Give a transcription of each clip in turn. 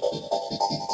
すいません。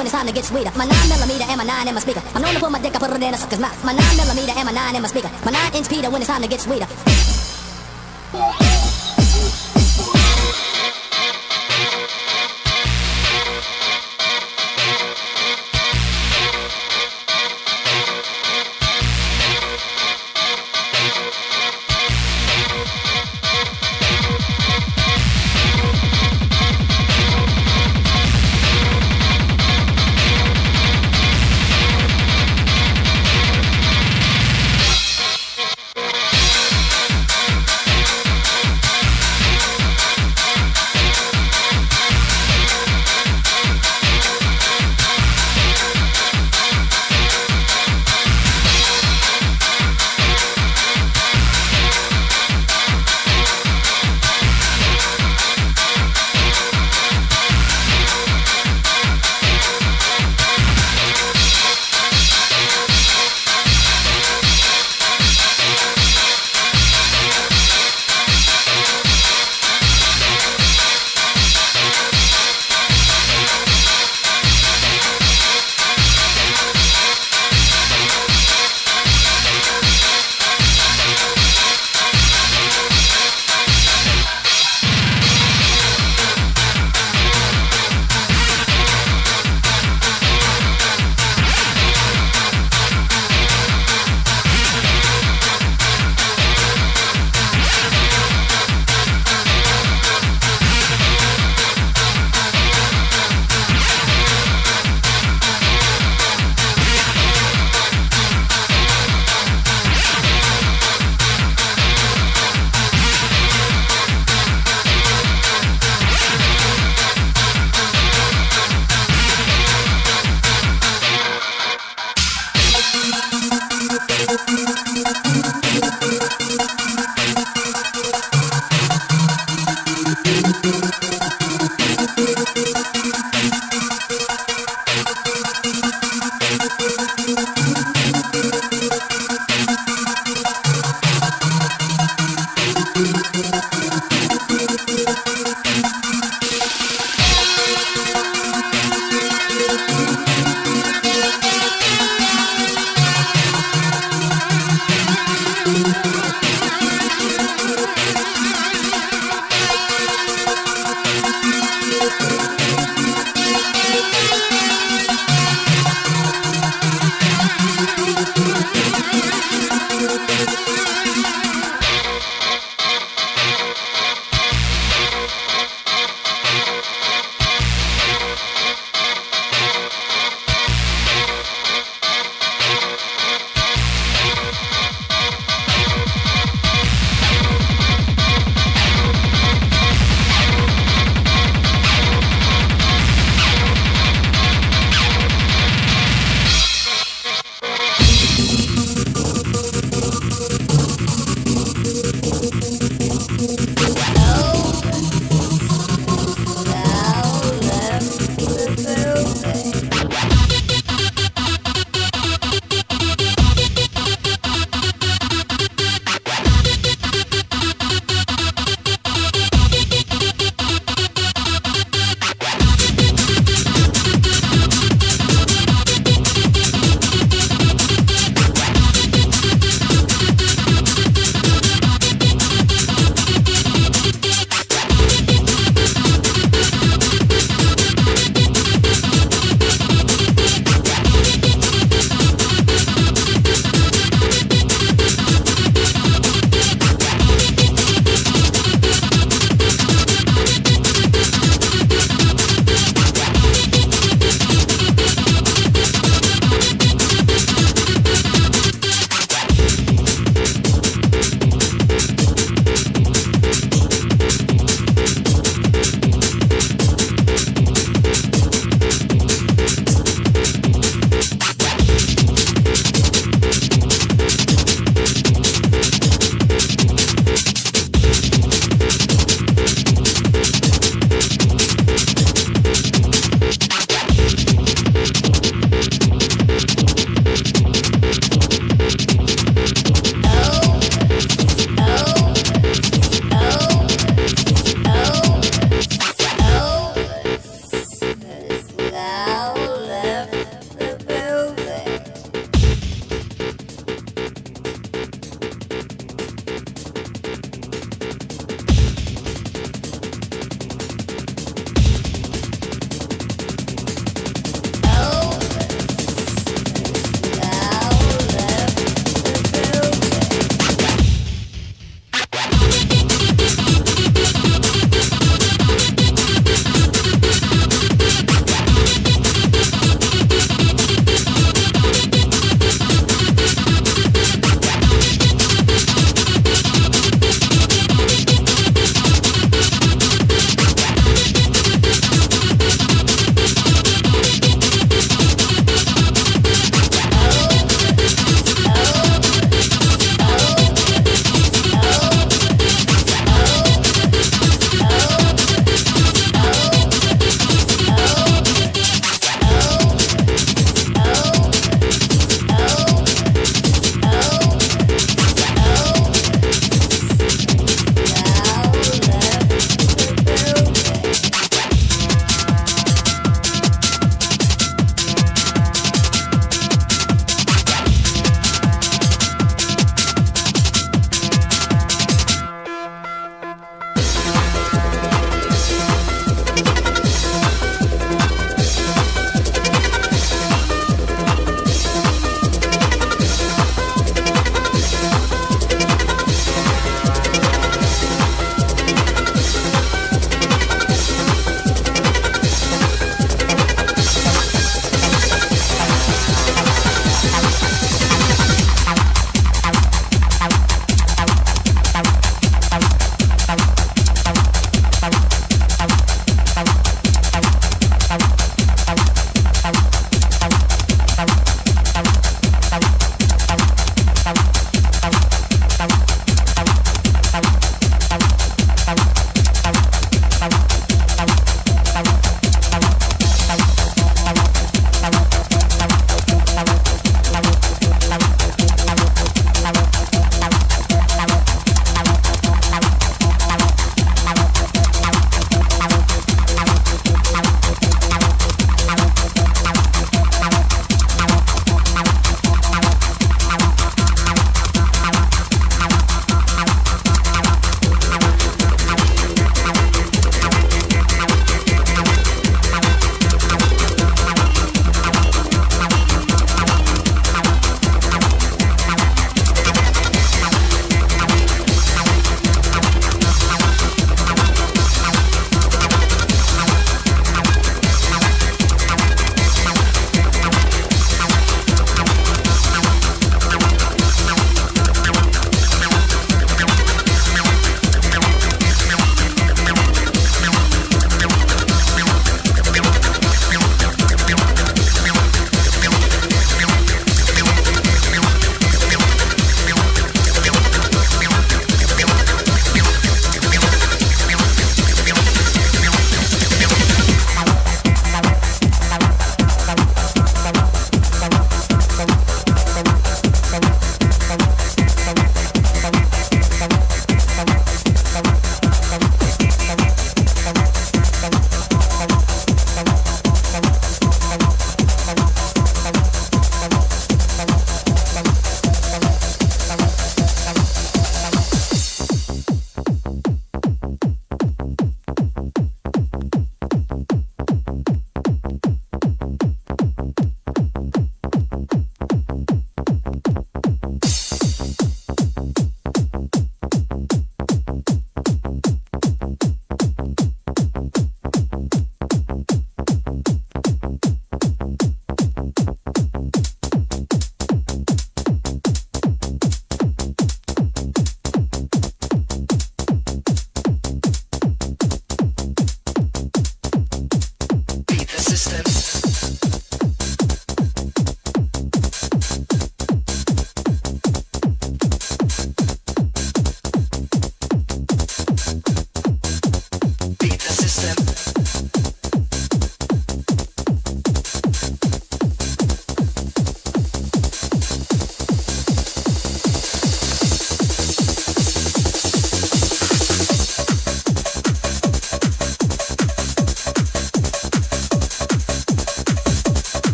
When it's time to get sweeter. My nine millimeter and my nine in my speaker. I'm known to put my dick up further than a sucker's mouth. My nine millimeter and my nine in my speaker. My nine inch Peter when it's time to get sweeter.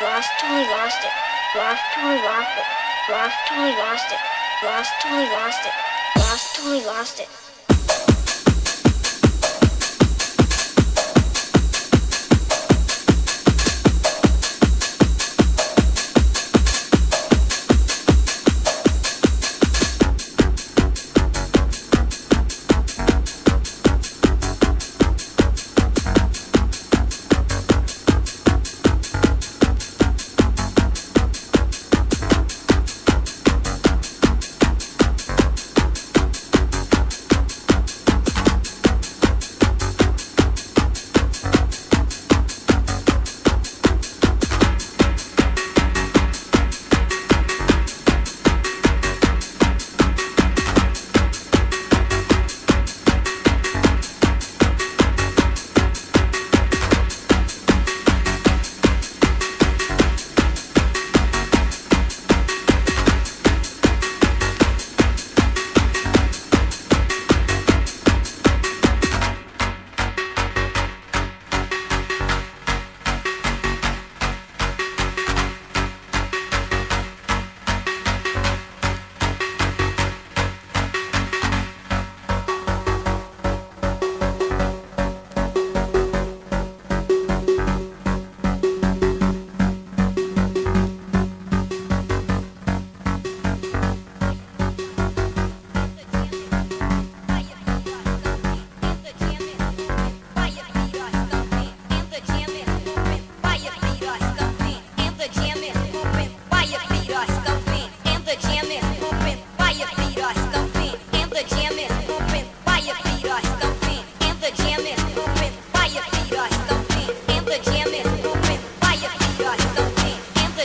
Last totally lost it. Last totally lost it. Last totally lost it. Last totally lost it. Last totally lost it.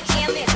jam it.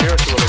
spiritual